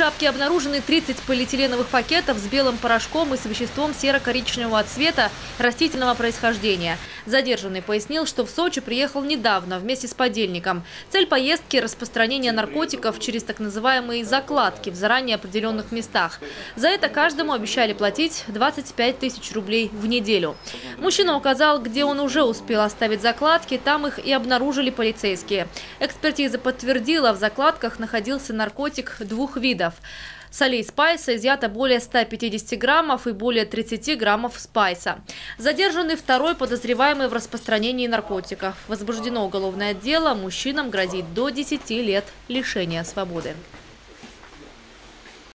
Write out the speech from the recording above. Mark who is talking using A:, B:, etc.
A: Шапке обнаружены 30 полиэтиленовых пакетов с белым порошком и с веществом серо-коричневого цвета растительного происхождения. Задержанный пояснил, что в Сочи приехал недавно вместе с подельником. Цель поездки – распространение наркотиков через так называемые закладки в заранее определенных местах. За это каждому обещали платить 25 тысяч рублей в неделю. Мужчина указал, где он уже успел оставить закладки, там их и обнаружили полицейские. Экспертиза подтвердила, в закладках находился наркотик двух видов. Солей спайса изъято более 150 граммов и более 30 граммов спайса. Задержанный второй подозреваемый в распространении наркотиков. Возбуждено уголовное дело. Мужчинам грозит до 10 лет лишения свободы.